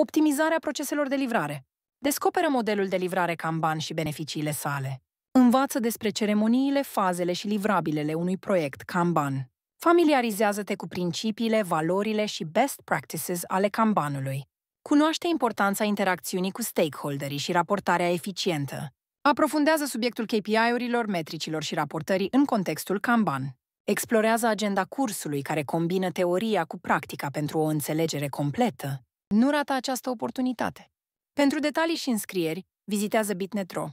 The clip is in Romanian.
Optimizarea proceselor de livrare. Descoperă modelul de livrare Kanban și beneficiile sale. Învață despre ceremoniile, fazele și livrabilele unui proiect Kanban. Familiarizează-te cu principiile, valorile și best practices ale Kanbanului. Cunoaște importanța interacțiunii cu stakeholderii și raportarea eficientă. Aprofundează subiectul KPI-urilor, metricilor și raportării în contextul Kanban. Explorează agenda cursului care combină teoria cu practica pentru o înțelegere completă. Nu rata această oportunitate. Pentru detalii și înscrieri, vizitează Bitnet.ro.